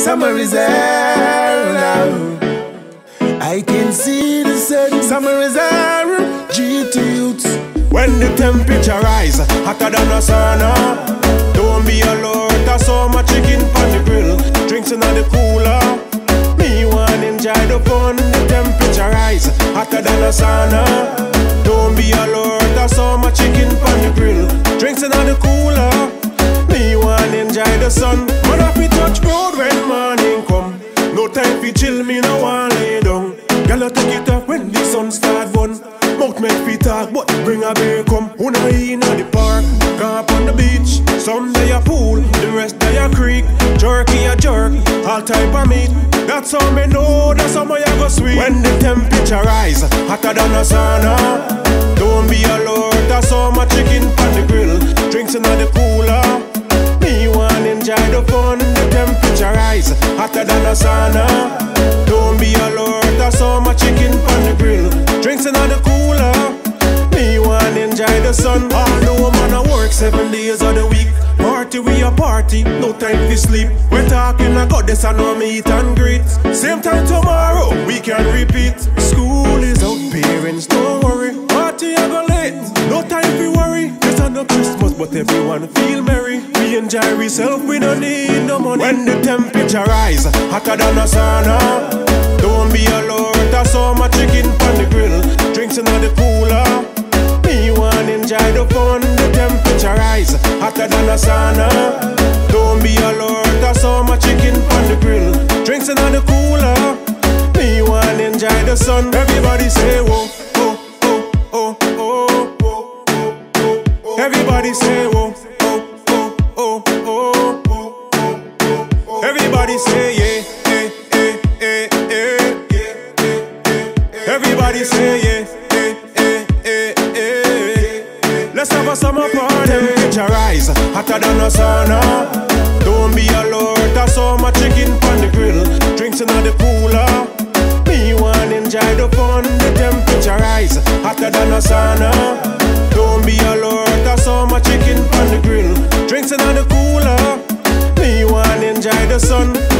Summer is here now. I can see the sun. Summer is here. GT youths. When the temperature rise, hotter than a sauna. Don't be alert, I saw my chicken on the grill. Drinks in the cooler. Me want enjoy the fun. The temperature rise, hotter than a sauna. Don't be alert, I saw my chicken on the grill. Drinks in the cooler. Me want enjoy the sun. Time fi chill, me no want lay down. Girl, I take it off when the sun start run. Mouth make fi talk, but bring a beer come. Una in the park, camp on the beach. Some day a pool, the rest day a creek. Jerky a jerk, all type of meat. That's how me know that's how my go sweet. When the temperature rise, hotter than a sauna. Sauna. Don't be alert, I saw my chicken on the grill. Drinks in the cooler. Me want enjoy the sun. Although man I work seven days of the week. Party we a party, no time to sleep. We're talking got this and no meet and greet. Same time tomorrow, we can repeat. School is out, parents don't worry. Party I go late, no time to worry. It's not Christmas, but everyone feel merry. We enjoy ourselves, we don't need no money. When the temperature rise, hotter than a sauna. Don't be alert, I saw my chicken on the grill. Drinks in the cooler. Me want enjoy the fun, the temperature rise, hotter than a sauna. Don't be alert, I saw my chicken on the grill. Drinks in the cooler. Me want enjoy the sun. Everybody say Everybody say whoa, oh, oh, oh, oh, oh, oh. oh, oh. Everybody say yeah, eh, eh, yeah, eh, eh. Everybody say yeah, eh, eh, eh, eh. Let's have a summer party. Temperature rise, hotter than a sauna. Don't be alert, I saw my chicken on the grill. Drinks in the cooler. Me want enjoy the fun, the temperature rise, hotter than a sauna. the sun.